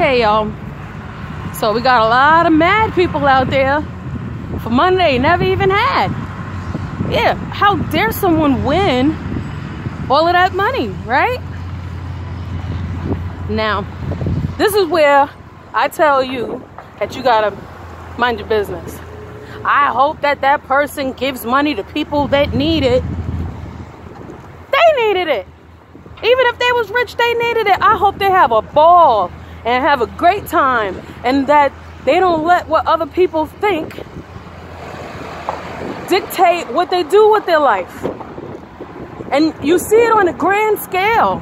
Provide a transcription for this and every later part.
Hey y'all. So we got a lot of mad people out there for money they never even had. Yeah, how dare someone win all of that money, right? Now, this is where I tell you that you gotta mind your business. I hope that that person gives money to people that need it. They needed it. Even if they was rich, they needed it. I hope they have a ball and have a great time and that they don't let what other people think dictate what they do with their life. And you see it on a grand scale.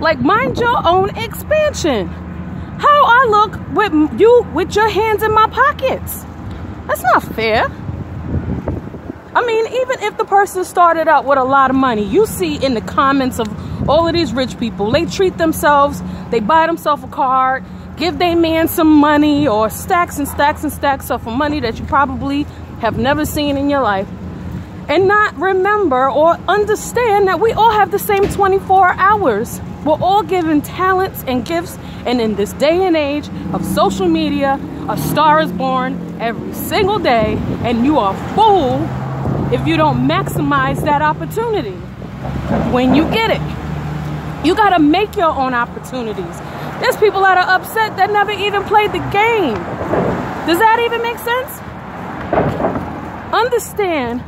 Like mind your own expansion. How I look with you with your hands in my pockets. That's not fair. I mean, even if the person started out with a lot of money, you see in the comments of all of these rich people, they treat themselves they buy themselves a car, give their man some money or stacks and stacks and stacks of money that you probably have never seen in your life. And not remember or understand that we all have the same 24 hours. We're all given talents and gifts. And in this day and age of social media, a star is born every single day. And you are a fool if you don't maximize that opportunity when you get it. You got to make your own opportunities. There's people that are upset that never even played the game. Does that even make sense? Understand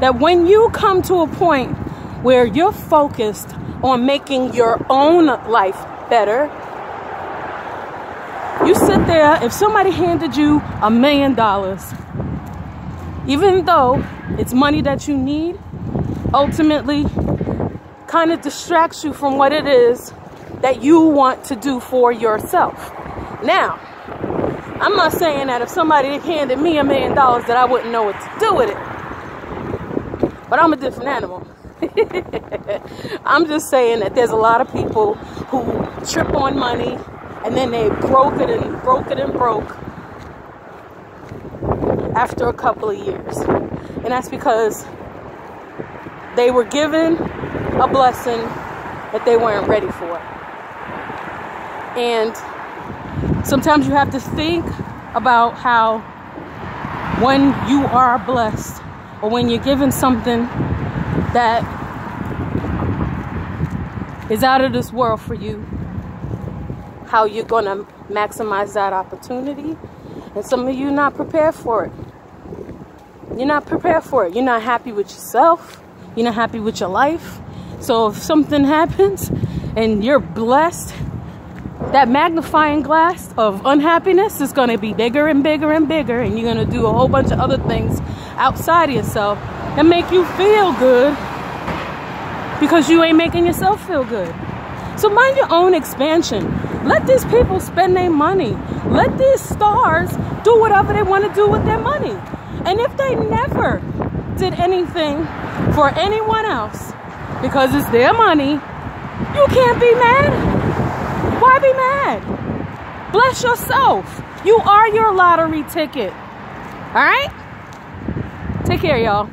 that when you come to a point where you're focused on making your own life better, you sit there, if somebody handed you a million dollars, even though it's money that you need, ultimately kind of distracts you from what it is that you want to do for yourself. Now, I'm not saying that if somebody handed me a million dollars that I wouldn't know what to do with it. But I'm a different animal. I'm just saying that there's a lot of people who trip on money and then they broke it and broke it and broke after a couple of years. And that's because they were given a blessing that they weren't ready for. And sometimes you have to think about how when you are blessed or when you're given something that is out of this world for you, how you're going to maximize that opportunity. And some of you not prepared for it. You're not prepared for it. You're not happy with yourself. You're not happy with your life. So if something happens and you're blessed, that magnifying glass of unhappiness is going to be bigger and bigger and bigger and you're going to do a whole bunch of other things outside of yourself that make you feel good because you ain't making yourself feel good. So mind your own expansion. Let these people spend their money. Let these stars do whatever they want to do with their money. And if they never did anything for anyone else, because it's their money, you can't be mad. Why be mad? Bless yourself. You are your lottery ticket. All right? Take care, y'all.